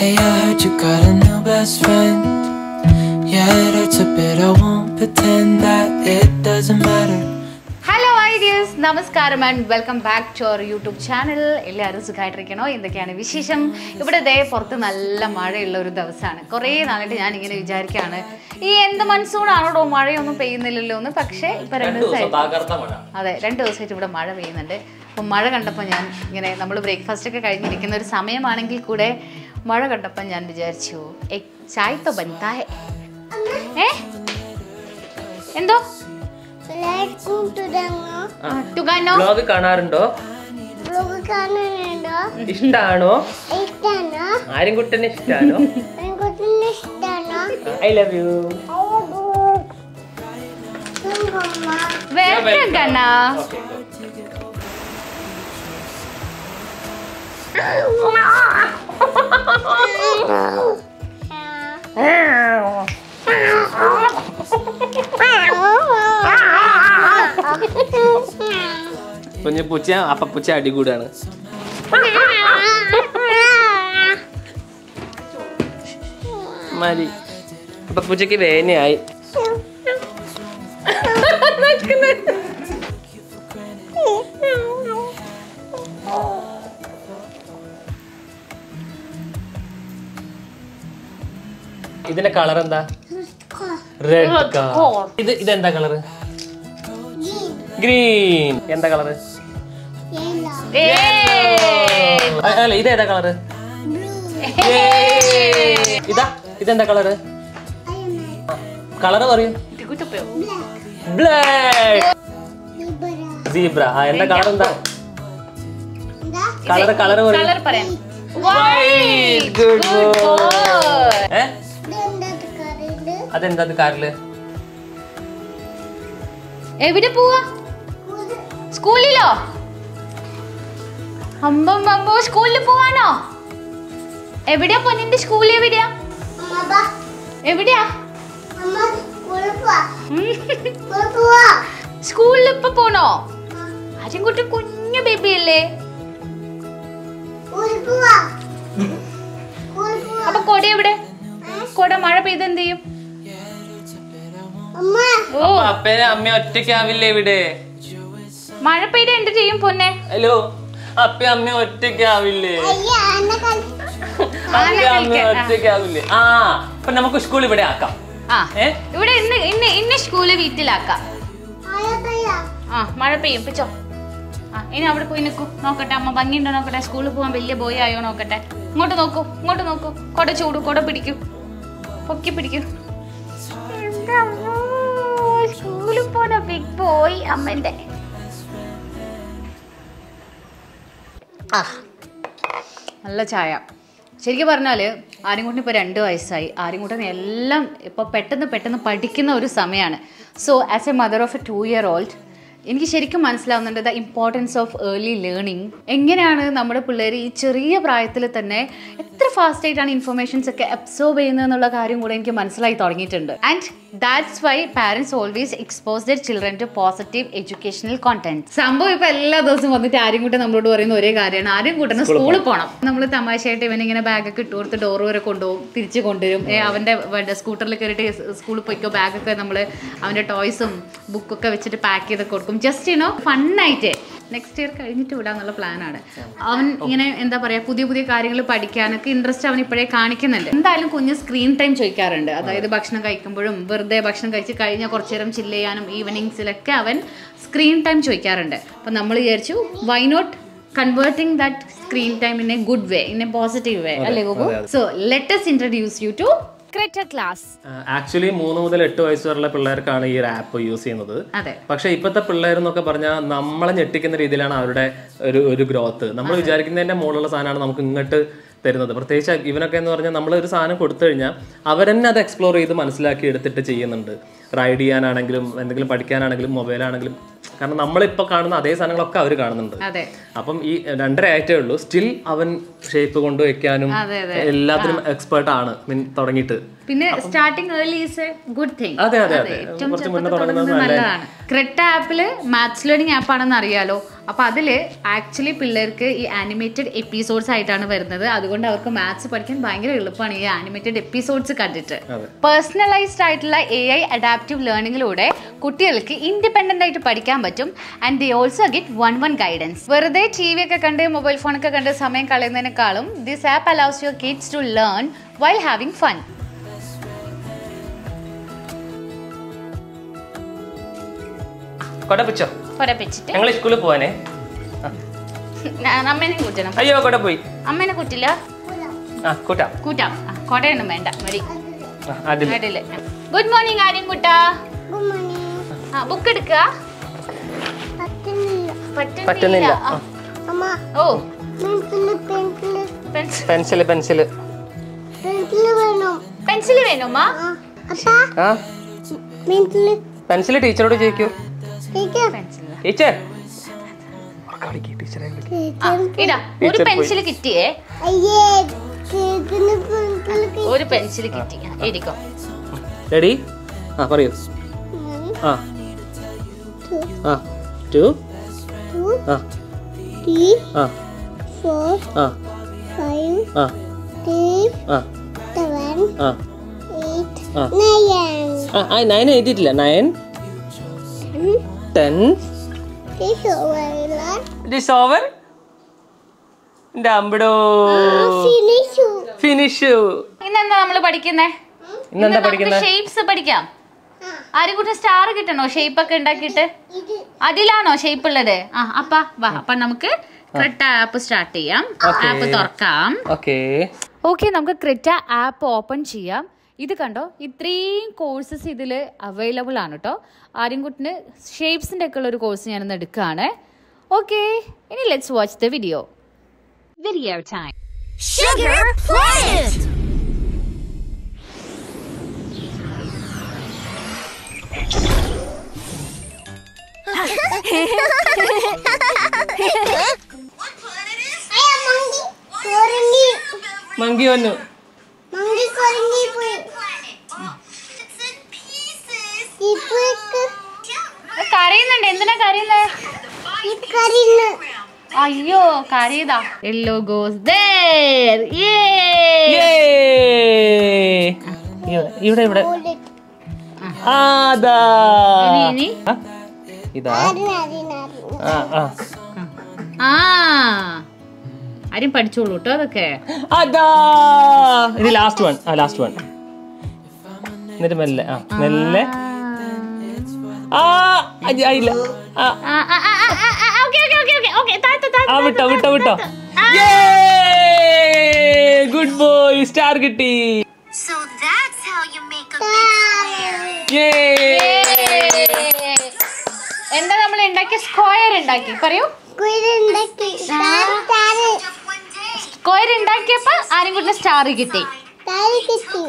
Hey, I heard you got a new best friend. Yeah, it hurts a bit. I won't pretend that it doesn't matter. Hello ideas നമസ്കാരം and welcome back to our YouTube channel എല്ലാവരും സുഖമായിട്ടിരിക്കണോ എന്തൊക്കെയാണ് വിശേഷം? ഇവിടെ ദേ പുറത്ത് നല്ല മഴയുള്ള ഒരു ദിവസമാണ്. കുറേ നാളായിട്ട് ഞാൻ ഇങ്ങനെ വിചാരിക്കുകയാണ് ഈ എന്ത് മൺസൂൺ ആണോടോ മഴയൊന്നും പെയ്യുന്നില്ലല്ലോ എന്ന്. പക്ഷേ ഇപ്പൊ രണ്ട് ദിവസമായിട്ട് അതെ രണ്ട് ദിവസമായിട്ട് ഇവിടെ മഴ പെയ്യുന്നുണ്ട്. അപ്പം മഴ കണ്ടപ്പോൾ ഞാൻ ഇങ്ങനെ നമ്മൾ ബ്രേക്ക്ഫാസ്റ്റ് ഒക്കെ കഴിഞ്ഞിരിക്കുന്ന ഒരു സമയമാണെങ്കിൽ കൂടെ മഴ കണ്ടപ്പോൾ ഞാൻ വിചാരിച്ചു ഏ ചായ തോ ബന്തായ ഏ? എന്തോ? ബ്ലോഗ് കാണാറുണ്ടോ? ഇഷ്ടാണോ? ഇഷ്ടാണോ? ആര്യൻകുട്ടനെ ഇഷ്ടാണോ? ഐ ലവ് യു വെൽക്കം കണ്ണാ കുഞ്ഞു പൂച്ച അപ്പ പൂച്ച അടികൂടാണ് മതി അപ്പ പൂച്ചക്ക് വേനയായി ഇതിന്റെ കളർ എന്താ? റെഡ് ഇത് ഇതെന്താ കളർ ഗ്രീൻ എന്താ കളർ അല്ല ഇതേതാ കളർ ഇതാ ഇതെന്താ കളറ്? കളറ് പറയൂ. ബ്ലാക്ക് സീബ്ര ആ എന്താ കളർ എന്താ? കളർ കളർ പറയൂ. Colour boy. ഏ? അതെന്താ കാറിൽ? എവിടെ പോവാ? സ്കൂളിലോ? അമ്പം അമ്പോ സ്കൂളിൽ പോവാണോ എവിടെയാ പൊന്നിന്റെ സ്കൂൾ എവിടെയാ? എവിടെയാ? സ്കൂളിൽ ഇപ്പൊ പോണോ? ആരും കുട്ടി കുഞ്ഞു ബേബി അല്ലേ അപ്പൊ കൊട എവിടെ? കൊട മഴ പെയ്ത് എന്ത് ചെയ്യും? അപ്പനെ അമ്മ ഒറ്റയ്ക്കാവില്ലേ ഇവിടെ? മഴ പെയ്ത് എന്ത് ചെയ്യും പൊന്നെ? ഹലോ അപ്പ അമ്മ ഒറ്റയ്ക്കാവില്ലേ അപ്പ അമ്മ ഒറ്റയ്ക്കാവില്ലേ ആ. അപ്പൊ നമുക്ക് സ്കൂൾ ഇവിടെ ആക്കാം. ആ. ഇവിടെ ഇന്ന് ഇന്ന് ഇന്ന് സ്കൂൾ വീട്ടിലാക്കാം. ആ മഴ പെയ്യും. പിച്ചോ ആ ഇനി അവിടെ പോയി നിൽക്കൂ നോക്കട്ടെ അമ്മ ഭംഗിയുണ്ടോ നോക്കട്ടെ? സ്കൂളിൽ പോകാൻ വലിയ ബോയ് ആയോ നോക്കട്ടെ? ഇങ്ങോട്ട് നോക്കൂ ഇങ്ങോട്ട് നോക്കൂ. കൊട ചൂടു കൊട പിടിക്കൂ. പൊക്കി പിടിക്കൂ. സ്കൂളിൽ ബിഗ് ബോയ് അമ്മന്റെ. ആ. നല്ല ചായ. ശരിക്കും പറഞ്ഞാൽ ആര്യൻകുട്ടന് ഇപ്പോൾ രണ്ട് വയസ്സായി. ആര്യൻകുട്ടൻ എല്ലാം ഇപ്പോൾ പെട്ടെന്ന് പെട്ടെന്ന് പഠിക്കുന്ന ഒരു സമയമാണ് so as a mother of a two year old എനിക്ക് ശരിക്കും മനസ്സിലാവുന്നുണ്ട് the importance of early learning എങ്ങനെയാണ് നമ്മുടെ പിള്ളേർ ഈ ചെറിയ പ്രായത്തിൽ തന്നെ എത്ര ഫാസ്റ്റ് ആയിട്ടാണ് ഇൻഫർമേഷൻസ് ഒക്കെ അബ്സോർബ് ചെയ്യുന്നത് എന്നുള്ള കാര്യം കൂടെ എനിക്ക് മനസ്സിലായി തുടങ്ങിയിട്ടുണ്ട്. And that's why parents always expose their children to positive educational content സംഭവം ഇപ്പൊ എല്ലാ ദിവസവും വന്നിട്ട് ആരും കൂട്ടം നമ്മളോട് പറയുന്ന ഒരേ കാര്യമാണ്. ആരും കൂട്ടണം സ്കൂളിൽ പോകണം നമ്മൾ തമാശയായിട്ട് ഇവനിങ്ങനെ ബാഗൊക്കെ ഇട്ട് കൊടുത്ത് ഡോർ വരെ കൊണ്ടുപോകും തിരിച്ച് കൊണ്ടുവരും. ഏ, അവന്റെ സ്കൂട്ടറിൽ കയറിയിട്ട് സ്കൂളിൽ പോയിക്കോ ബാഗൊക്കെ നമ്മൾ അവന്റെ ടോയ്സും ബുക്കൊക്കെ വെച്ചിട്ട് പാക്ക് ചെയ്ത് കൊടുക്കും. ജസ്റ്റ് യുനോ ഫണ്ണായിട്ട് നെക്സ്റ്റ് ഇയർ കഴിഞ്ഞിട്ട് വിടാന്നുള്ള പ്ലാനാണ് അവൻ ഇങ്ങനെ എന്താ പറയാ പുതിയ പുതിയ കാര്യങ്ങൾ പഠിക്കാനൊക്കെ ഇൻട്രസ്റ്റ് അവൻ ഇപ്പോഴേ കാണിക്കുന്നുണ്ട്. എന്തായാലും കുഞ്ഞ് സ്ക്രീൻ ടൈം ചോദിക്കാറുണ്ട്. അതായത് ഭക്ഷണം കഴിക്കുമ്പോഴും വെറുതെ ഭക്ഷണം കഴിച്ച് കഴിഞ്ഞാൽ കുറച്ചു നേരം ചില്ല് ചെയ്യാനും ഈവനിങ്സിലൊക്കെ അവൻ സ്ക്രീൻ ടൈം ചോദിക്കാറുണ്ട്. അപ്പം നമ്മൾ വിചാരിച്ചു why not converting that screen time in a good way in a positive way അല്ലേ Gopu? So let's introduce you to Creta class actually മൂന്ന് മുതൽ എട്ട് വയസ്സ് വരെയുള്ള പിള്ളേർക്കാണ് ഈ ഒരു ആപ്പ് യൂസ് ചെയ്യുന്നത്. പക്ഷേ ഇപ്പോഴത്തെ പിള്ളേർ എന്നൊക്കെ പറഞ്ഞാൽ നമ്മളെ ഞെട്ടിക്കുന്ന രീതിയിലാണ് അവരുടെ ഒരു ഒരു ഗ്രോത്ത് നമ്മൾ വിചാരിക്കുന്നതിന്റെ മുകളിലുള്ള സാധനമാണ് നമുക്ക് ഇങ്ങോട്ട് തരുന്നത്. പ്രത്യേകിച്ച് ഇവനൊക്കെ എന്ന് പറഞ്ഞാൽ നമ്മൾ ഒരു സാധനം കൊടുത്തു കഴിഞ്ഞാൽ അവരെന്നെ അത് എക്സ്പ്ലോർ ചെയ്ത് മനസ്സിലാക്കി എടുത്തിട്ട് ചെയ്യുന്നുണ്ട്. റൈഡ് ചെയ്യാനാണെങ്കിലും എന്തെങ്കിലും പഠിക്കാനാണെങ്കിലും മൊബൈലാണെങ്കിലും കാരണം നമ്മളിപ്പോൾ കാണുന്ന അതേ സാധനങ്ങളൊക്കെ അവർ കാണുന്നുണ്ട്. അപ്പം ഈ രണ്ടര ആയിട്ടേ ഉള്ളൂ. സ്റ്റിൽ അവൻ ഷേപ്പ് കൊണ്ട് വെക്കാനും എല്ലാത്തിനും എക്സ്പേർട്ട് ആണ് മീൻ തുടങ്ങിയിട്ട്. പിന്നെ starting early is a good thing അതെ, അതെ, അതെ. കുറച്ച് മുന്നേ തുടങ്ങുന്നത് നല്ലതാണ്. ക്രെട്ട ആപ്പിൽ മാത്സ് ലേണിംഗ് ആപ്പ് ആണെന്ന് അറിയാലോ? അപ്പൊ അതിൽ ആക്ച്വലി പിള്ളേർക്ക് ഈ ആനിമേറ്റഡ് എപ്പിസോഡ്സ് ആയിട്ടാണ് വരുന്നത്. അതുകൊണ്ട് അവർക്ക് മാത്സ് പഠിക്കാൻ ഭയങ്കര എളുപ്പമാണ് ഈ ആനിമേറ്റഡ് എപ്പിസോഡ്സ് കണ്ടിട്ട്. പേഴ്സണലൈസ്ഡ് ആയിട്ടുള്ള എ ഐ അഡാപ്റ്റീവ് ലേണിംഗിലൂടെ കുട്ടികൾക്ക് ഇൻഡിപെൻഡന്റ് ആയിട്ട് പഠിക്കാൻ പറ്റും. And they also get one one guidance വെറുതെ ടി വി ഒക്കെ കണ്ട് മൊബൈൽ ഫോണൊക്കെ കണ്ട് സമയം കളയുന്നതിനേക്കാളും this app allows your kids to learn while having fun കൊടപ്പിച്ചോ പിച്ചോ? പഠിപ്പിച്ചിട്ട് ഞങ്ങൾ സ്കൂളിൽ പോവാനേ. അമ്മേനെ കൂട്ടണം അയ്യോ കൂടെ പോയി. അമ്മേനെ കൂട്ടില്ല? ആ കൂട്ടാം. കൂട്ടാം. ആ, കൊടയൊന്നും വേണ്ട മടി ആ, അതിൽ ഗുഡ് മോർണിംഗ് ആര്യം കുട്ടാ. Good morning. ആ ബുക്ക് എടുക്കുക പറ്റുന്നില്ല. പറ്റുന്നില്ല. അമ്മ ഓ. Pencil pencil. Pencil pencil pencil pencil വേണം? പെൻസിൽ വേണോമാ പെൻസിൽ ടീച്ചറോട് ചോദിക്കൂ. Pencil teacher. ഇടാ ഒരു പെൻസിൽ കിട്ടിയേ. ഒരു പെൻസിൽ കിട്ടി. ആ, റെഡി ആ പറയൂ. ആ. ആ ടു. ആ. ത്രീ. ആ. ഫോർ. ആ. ഫൈവ്. ആ. സിക്സ്. ആ. സെവൻ. ആ. എയ്റ്റ്. ആ. നയൻ. ആ ആ നയൻ എഴുതിയിട്ടില്ല. നയൻ. ടെൻ. ടീച്ചർ വരില്ല ദിസ് ഓവർ ഡംബിടോ ഫിനിഷു ഫിനിഷ് ഇന്നെന്താ നമ്മൾ പഠിക്കുന്നേ? ഇന്നെന്താ പഠിക്കുന്നത് ഷേപ്സ് പഠിക്കാം. ആരും സ്റ്റാർ കിട്ടണോ? ഷേപ്പ് ഒക്കെ ഉണ്ടാക്കിയിട്ട്? അതിലാണോ ഷേപ്പ് ഉള്ളത്? ആ അപ്പ വാ അപ്പൊ നമുക്ക് ക്രെട്ട ആപ്പ് സ്റ്റാർട്ട് ചെയ്യാം. ആപ്പ് തുറക്കാം. ഓക്കേ ഓക്കെ നമുക്ക് ക്രെറ്റ ആപ്പ് ഓപ്പൺ ചെയ്യാം. ഇത് കണ്ടോ? ഇത്രയും കോഴ്സസ് ഇതിൽ അവൈലബിൾ ആണ് കേട്ടോ ആര്യൻകുട്ടിന് ഷേപ്സിന്റെ ഒക്കെ ഉള്ള ഒരു കോഴ്സ് ഞാനൊന്ന് എടുക്കുകയാണ് ഓക്കെ ഇനി let's watch the video video time Sugar Planet! കൊരങ്ങി മങ്കി വന്നു കരയുന്നുണ്ട്. എന്തിനാ കരയുന്നേ? ഈ കരിന്ന് അയ്യോ കരയതാ എല്ലോ ഗോസ്! ഇവിടെ ഇവിടെ. ഇതാ. ആ ആരും പഠിച്ചോളൂ കേട്ടോ അതൊക്കെ. അതാ. ഇത് ലാസ്റ്റ് വൺ ആ ലാസ്റ്റ് വൺ എന്നിട്ട് മെല്ലെ ആ. മെല്ലെ. ആ അയ്യ, ആയില്ല. ആ. Okay okay okay okay. Okay താത്ത താത്ത ആ വിട്ടോ വിട്ടോ വിട്ടോ. ഗുഡ് ബോയ് സ്റ്റാർ കിട്ടി. So that's how you make a big square. Yay! എന്താ നമ്മൾ ഉണ്ടാക്കിയ സ്ക്വയർ ഉണ്ടാക്കി? പറയൂ. കുയിലുണ്ടാക്കി താറ് സ്ക്വയർ ഉണ്ടാക്കിയപ്പോ ആരും കൂടെ സ്റ്റാർ കിട്ടി. താറ് കിട്ടി.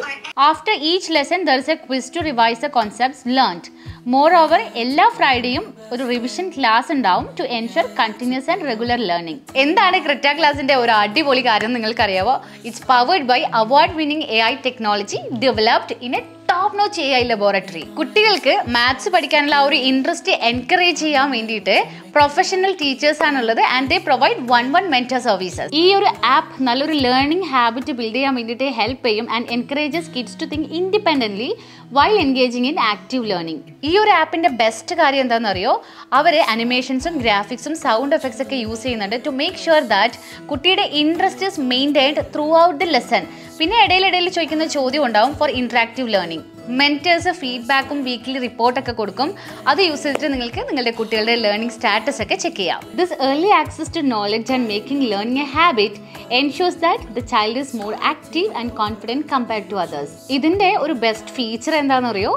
After each lesson there is a quiz to revise the concepts learned more over എല്ലാ ഫ്രൈഡേയും ഒരു റിവിഷൻ ക്ലാസ് ഉണ്ടാവും to ensure continuous and regular learning എന്താണ് ക്രിറ്റ ക്ലാസിന്റെ ഒരു അടിപൊളി കാര്യം നിങ്ങൾക്കറിയാവോ? It's powered by award winning A I technology developed in a top notch A I laboratory കുട്ടികൾക്ക് മാത്സ് പഠിക്കാനുള്ള ഒരു ഇൻട്രസ്റ്റ് എൻകറേജ് ചെയ്യാൻ വേണ്ടിയിട്ട് പ്രൊഫഷണൽ ടീച്ചേഴ്സ് ആണുള്ളത് and they provide one one mentor services ഈ ഒരു ആപ്പ് നല്ലൊരു ലേണിംഗ് ഹാബിറ്റ് ബിൽഡ് ചെയ്യാൻ വേണ്ടിയിട്ട് ഹെൽപ്പ് ചെയ്യും and encourages kids to think independently while engaging in active learning ഈ ഒരു ആപ്പിന്റെ ബെസ്റ്റ് കാര്യം എന്താണെന്ന് അറിയോ അവർ അനിമേഷൻസും ഗ്രാഫിക്സും സൗണ്ട് എഫക്ട്സ് ഒക്കെ യൂസ് ചെയ്യുന്നുണ്ട് ടു മേക്ക് ഷുവർ ദാറ്റ് കുട്ടിയുടെ interest is maintained throughout the lesson പിന്നെ ഇടയിലിടയിൽ ചോദിക്കുന്ന ചോദ്യം ഉണ്ടാവും ഫോർ ഇൻട്രാക്റ്റീവ് ലേണിംഗ് മെന്റേഴ്സ് ഫീഡ്ബാക്കും വീക്കിലി റിപ്പോർട്ടൊക്കെ കൊടുക്കും. അത് യൂസ് ചെയ്തിട്ട് നിങ്ങൾക്ക് നിങ്ങളുടെ കുട്ടികളുടെ ലേണിംഗ് സ്റ്റാറ്റസ് ഒക്കെ ചെക്ക് ചെയ്യാം. This early access to knowledge and making learning a habit ensures that the child is more active and confident compared to others ഇതിന്റെ ഒരു ബെസ്റ്റ് ഫീച്ചർ എന്താണെന്ന് അറിയോ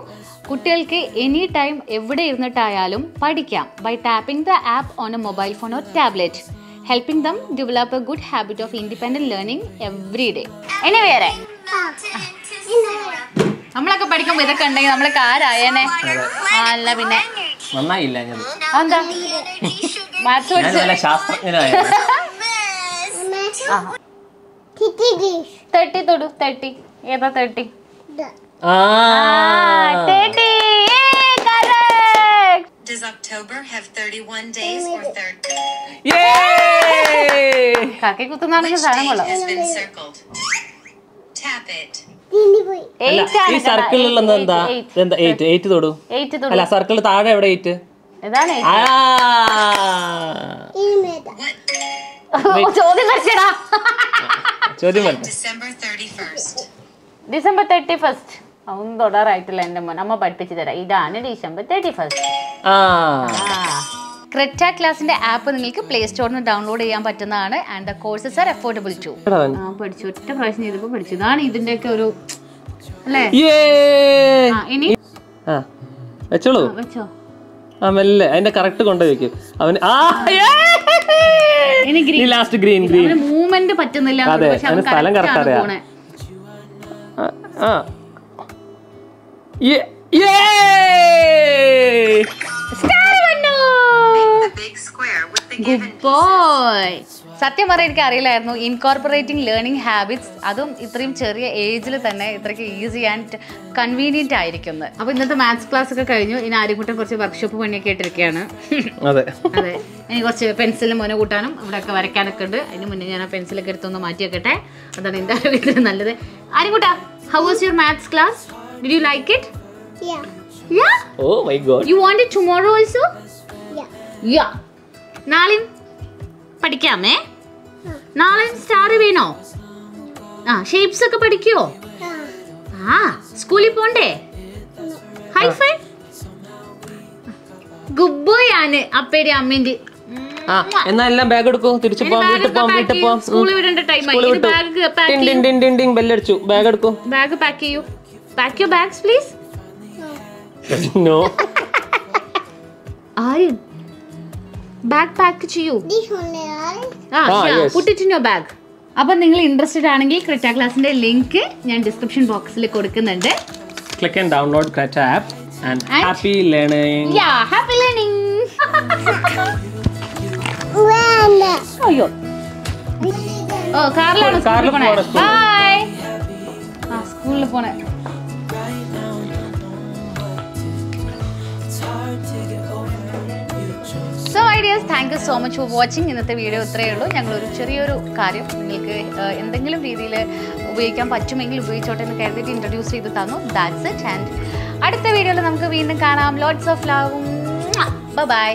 കുട്ടികൾക്ക് എനി ടൈം എവിടെ ഇരുന്നിട്ടായാലും പഠിക്കാം by tapping the app on a mobile phone or tablet helping them develop a good habit of independent learning every day any വേറെ നമ്മളൊക്കെ പഠിക്കുമ്പോൾ ഇതൊക്കെ ഉണ്ടെങ്കിൽ നമ്മളൊക്കെ ആരായേനെ ആ അല്ല പിന്നെ നന്നായില്ല ഞാൻ എന്താ മാത്സ് ഞാൻ പഠിച്ച് നല്ല ശാസ്ത്രജ്ഞനായിരുന്നു കിട്ടി തേർട്ടി തൊടു തേർട്ടി ഏതാ തേർട്ടി ആ Teddy! Yay, correct! Does October have 31 days or third? Yay! കാക്കി കുത്തുന്നാണെങ്കിൽ Which സാധനം date കൊള്ളാം has been circled? Tap it. ഈ സർക്കിളിലുള്ള കേട്ടോ. എന്താ? എയ്റ്റ് എയ്റ്റ് തൊടു. അല്ല സർക്കിൾ താഴെ എവിടെ എയ്റ്റ് ചോദ്യം കഴിച്ചടാ ചോദ്യം വരട്ടെ December 31st. December thirty first ഒന്നും തൊടാറായിട്ടില്ല എന്റെ മോൻ. അമ്മ പഠിപ്പിച്ചു തരാം. ഇതാണ് ഡിസംബർ തേർട്ടി ഫസ്റ്റ് ആ. ക്രെറ്റ ക്ലാസിന്റെ ആപ്പ് നിങ്ങൾക്ക് പ്ലേ സ്റ്റോറിൽ നിന്ന് ഡൗൺലോഡ് ചെയ്യാൻ പറ്റുന്നതാണ്. And the courses are affordable to പഠിച്ചു. ഒറ്റ പ്രാവശ്യം ചെയ്തപ്പോൾ പഠിച്ചു. ഇതാണ് ഇതിന്റെയൊക്കെ ഒരു അല്ലേ? ഇനി? വെച്ചോളൂ. വെച്ചോ. ആ മെല്ലെ. അതിന്റെ കറക്റ്റ് കൊണ്ടു വെക്കും. അവന് ആ ഇനി green. Last green green movement പറ്റുന്നില്ല അതെ, അവന് സ്ഥലം അറിയാം. ആ! Good boy. സത്യം പറയാൻ എനിക്ക് അറിയില്ലായിരുന്നു. ഇൻകോർപ്പറേറ്റിംഗ് ലേണിംഗ് ഹാബിറ്റ്സ് അതും ഇത്രയും ചെറിയ ഏജിൽ തന്നെ ഇത്രയ്ക്ക് ഈസി ആൻഡ് കൺവീനിയന്റ് ആയിരിക്കുന്നത് അപ്പൊ ഇന്നത്തെ മാത്സ് ക്ലാസ് ഒക്കെ കഴിഞ്ഞു. ഇനി ആര്യക്കുട്ടൻ കുറച്ച് വർക്ക്ഷോപ്പ് പണിയൊക്കെ ഇട്ടിരിക്കുകയാണ് അതെ. അതെ. ഇനി കുറച്ച് പെൻസിലും മുന കൂട്ടാനും ഇവിടെ ഒക്കെ വരയ്ക്കാനൊക്കെ ഉണ്ട്. അതിന് മുന്നേ ഞാൻ ആ പെൻസിലൊക്കെ എടുത്തൊന്ന് മാറ്റി വെക്കട്ടെ അതാണ് എന്റെ ആരോഗ്യത്തിന് നല്ലത്. ആര്യക്കുട്ട how was your maths class did you like it Yeah. Oh my god. You want it tomorrow also? Yeah. Yeah നാളെയും പഠിക്കാമേ? നാളെയും സ്റ്റാർ വീണോ? ആ ഷേപ്സ് ഒക്കെ പഠിക്കുവോ ആ സ്കൂളിൽ പോണ്ടേ? ഹൈ ഫൈ ഗുഡ് ബോയ് ആണ് അപ്പേര് അമ്മേന്റെ എന്നാ എല്ലാം ബാഗ് എടുക്കൂ. തിരിച്ചു പോവാം വീട്ടിൽ പോവാം വീട്ടിൽ പോവാം. സ്കൂളിൽ വിടേണ്ട ടിൻ ബെല്ലടിച്ചു ബാഗ് എടുക്കൂ. ബാഗ് പാക്ക് ചെയ്യൂ. Pack you bags please no Aryan bag pack ചെയ്യൂ. Ah, yes. Put it in your bag അപ്പൊ നിങ്ങൾ ഇൻട്രസ്റ്റഡ് ആണെങ്കിൽ ക്രിറ്റ ക്ലാസിന്റെ ലിങ്ക് ഞാൻ ഡിസ്ക്രിപ്ഷൻ ബോക്സിൽ കൊടുക്കുന്നുണ്ട്. Click and download Creta app and And- happy learning yeah happy learning അയ്യോ. ഓ കാറിലാണ് കാറിൽ സ്കൂളിൽ പോണേ. ബൈ ആ സ്കൂളിൽ പോണേ. So dears thank you so much for watching ഇന്നത്തെ വീഡിയോ ഇത്രയേ ഉള്ളൂ. ഞങ്ങളൊരു ചെറിയൊരു കാര്യം നിങ്ങൾക്ക് എന്തെങ്കിലും രീതിയിൽ ഉപയോഗിക്കാൻ പറ്റുമെങ്കിൽ ഉപയോഗിച്ചോട്ടെ എന്ന് കരുതിയിട്ട് ഇൻട്രൊഡ്യൂസ് ചെയ്ത് തന്നു. ദാറ്റ്സ് ഇറ്റ് ആൻഡ് അടുത്ത വീഡിയോയിൽ നമുക്ക് വീണ്ടും കാണാം. Lots of love by